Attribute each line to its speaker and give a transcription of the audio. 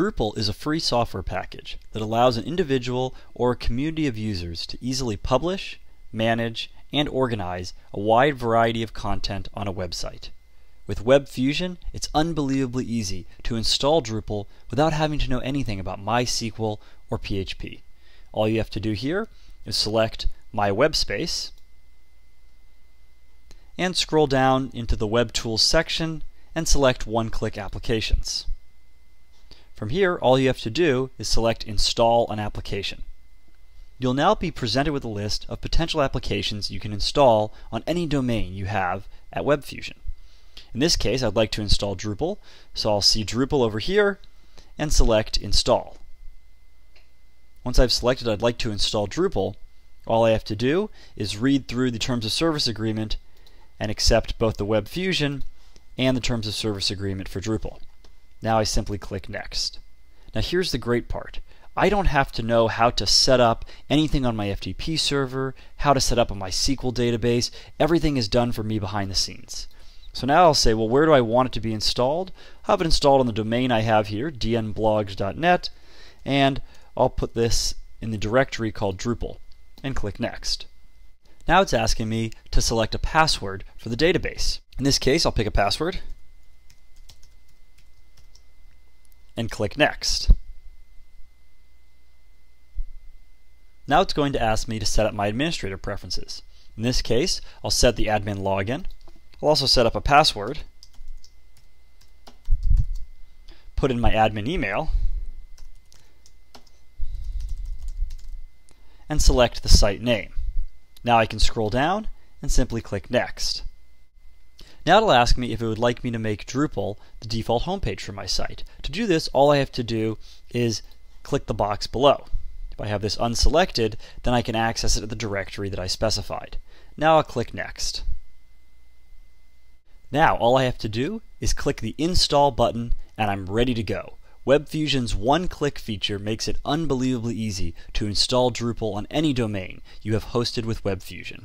Speaker 1: Drupal is a free software package that allows an individual or a community of users to easily publish, manage, and organize a wide variety of content on a website. With Web Fusion, it's unbelievably easy to install Drupal without having to know anything about MySQL or PHP. All you have to do here is select My Web Space and scroll down into the Web Tools section and select One-Click Applications. From here, all you have to do is select Install an application. You'll now be presented with a list of potential applications you can install on any domain you have at WebFusion. In this case, I'd like to install Drupal, so I'll see Drupal over here and select Install. Once I've selected I'd like to install Drupal, all I have to do is read through the Terms of Service Agreement and accept both the Web Fusion and the Terms of Service Agreement for Drupal. Now I simply click Next. Now here's the great part. I don't have to know how to set up anything on my FTP server, how to set up on MySQL database. Everything is done for me behind the scenes. So now I'll say, well, where do I want it to be installed? I'll have it installed on the domain I have here, dnblogs.net, and I'll put this in the directory called Drupal and click Next. Now it's asking me to select a password for the database. In this case, I'll pick a password and click Next. Now it's going to ask me to set up my administrator preferences. In this case, I'll set the admin login. I'll also set up a password, put in my admin email, and select the site name. Now I can scroll down and simply click Next. Now it'll ask me if it would like me to make Drupal the default homepage for my site. To do this, all I have to do is click the box below. If I have this unselected, then I can access it at the directory that I specified. Now I'll click Next. Now all I have to do is click the Install button and I'm ready to go. WebFusion's one-click feature makes it unbelievably easy to install Drupal on any domain you have hosted with WebFusion.